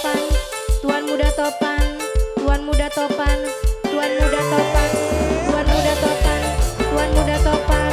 topan, tuan muda topan, tuan muda topan, tuan muda topan, tuan muda topan, tuan muda topan.